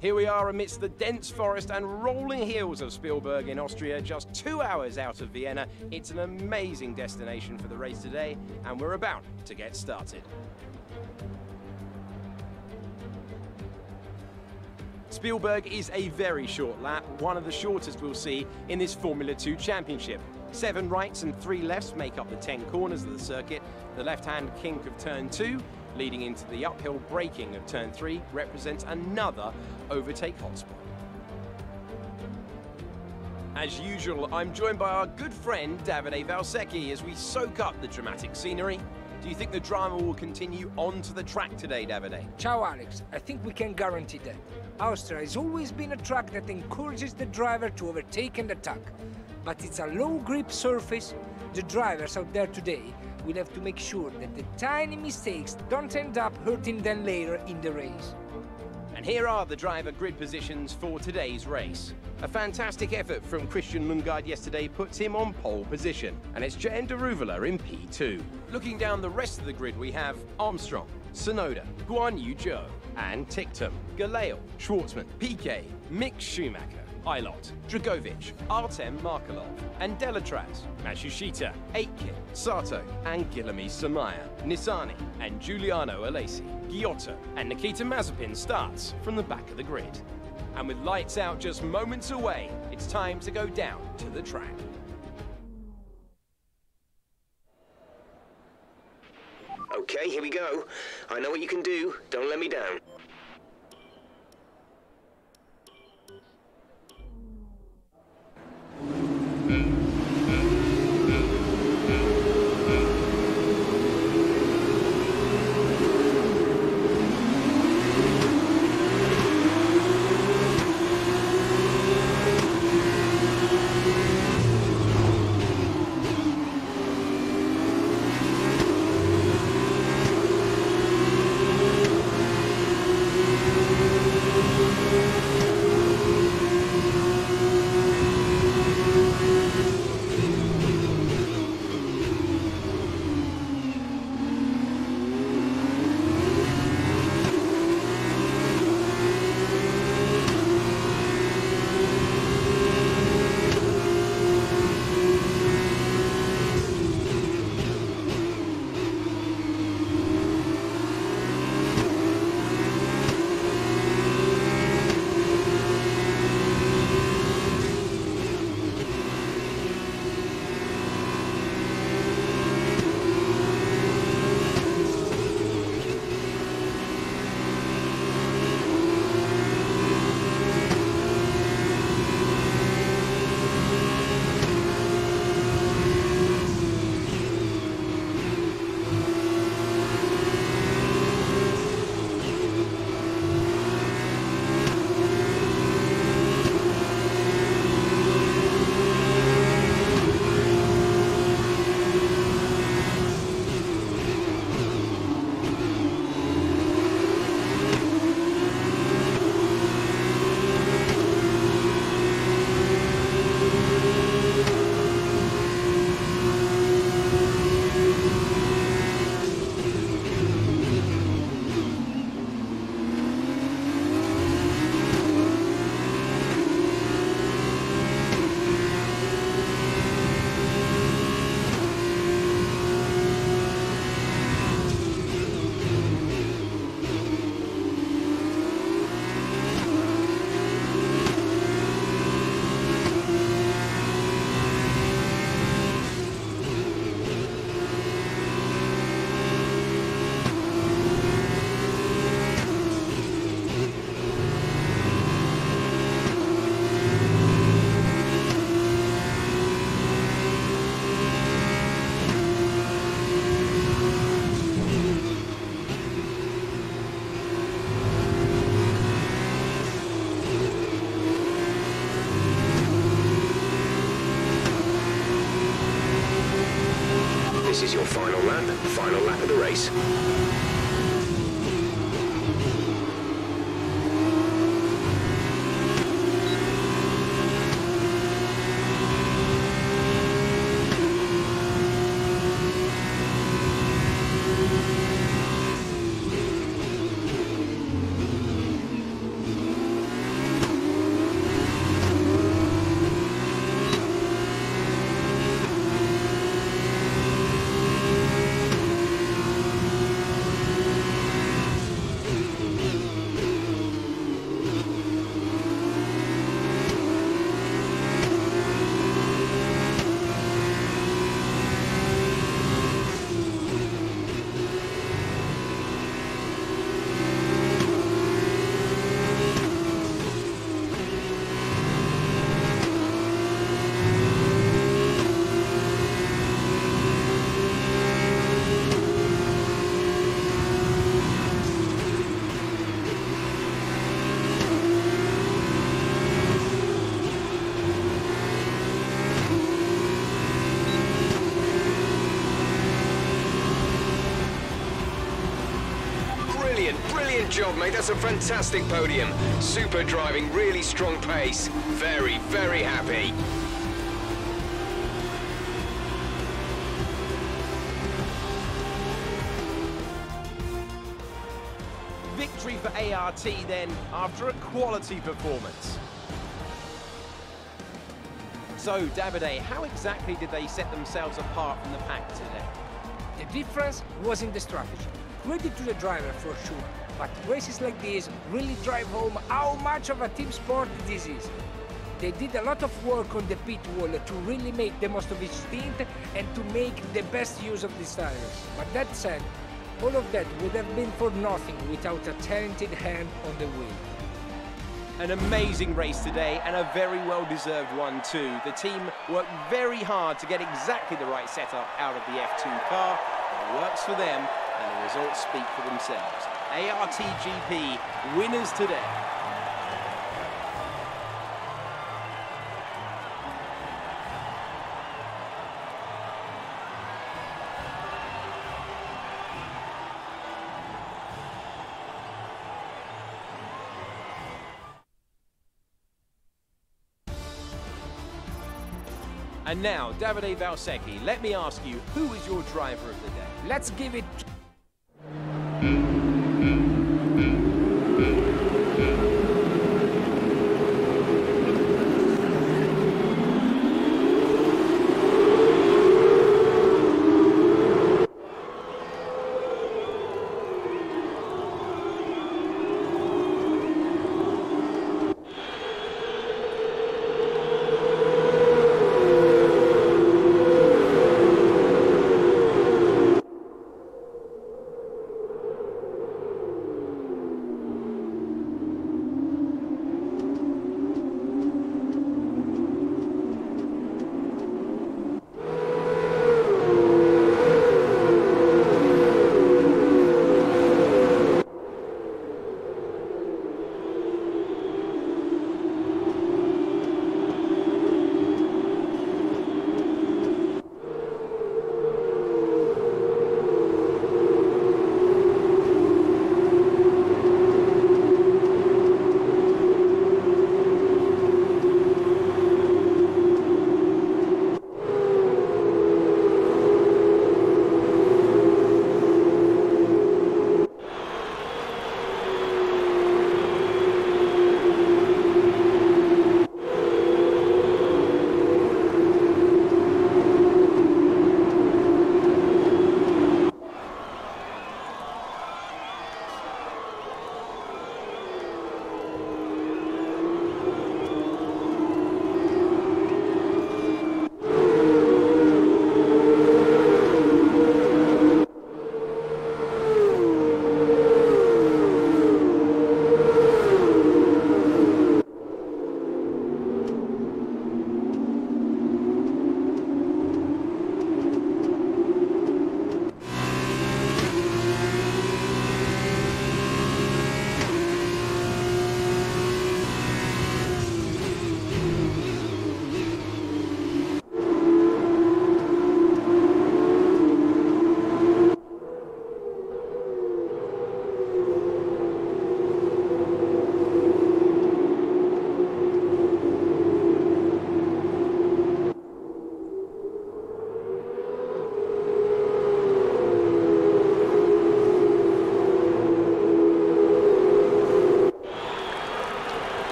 Here we are amidst the dense forest and rolling hills of Spielberg in Austria, just two hours out of Vienna. It's an amazing destination for the race today, and we're about to get started. Spielberg is a very short lap, one of the shortest we'll see in this Formula 2 championship. Seven rights and three lefts make up the 10 corners of the circuit. The left-hand kink of turn two, leading into the uphill braking of turn three, represents another overtake hotspot. As usual, I'm joined by our good friend Davide Valsecchi as we soak up the dramatic scenery. Do you think the drama will continue onto the track today, Davide? Ciao, Alex. I think we can guarantee that. Austria has always been a track that encourages the driver to overtake and attack. But it's a low grip surface. The drivers out there today will have to make sure that the tiny mistakes don't end up hurting them later in the race. And here are the driver grid positions for today's race. A fantastic effort from Christian Lundgaard yesterday puts him on pole position, and it's Jehan Daruvala in P2. Looking down the rest of the grid, we have Armstrong, Tsunoda, Guan Yu Zhou, and Ticktum, Gelael, Shwartzman, Piquet, Mick Schumacher, Ilott, Drugovich, Artem Markelov, and Deletraz, Matsushita, Aitken, Sato, and Guilherme Samaia, Nissany, and Giuliano Alesi, Ghiotto, and Nikita Mazepin starts from the back of the grid. And with lights out just moments away, it's time to go down to the track. Okay, here we go. I know what you can do. Don't let me down. Good job, mate. That's a fantastic podium. Super driving, really strong pace. Very, very happy. Victory for ART then, after a quality performance. So, Davide, how exactly did they set themselves apart from the pack today? The difference was in the strategy. Credit to the driver for sure, but races like this really drive home how much of a team sport this is. They did a lot of work on the pit wall to really make the most of each stint and to make the best use of these tires. But that said, all of that would have been for nothing without a talented hand on the wheel. An amazing race today and a very well-deserved one too. The team worked very hard to get exactly the right setup out of the F2 car. It works for them and the results speak for themselves. ARTGP winners today. And now, Davide Valsecchi, let me ask you, who is your driver of the day? Let's give it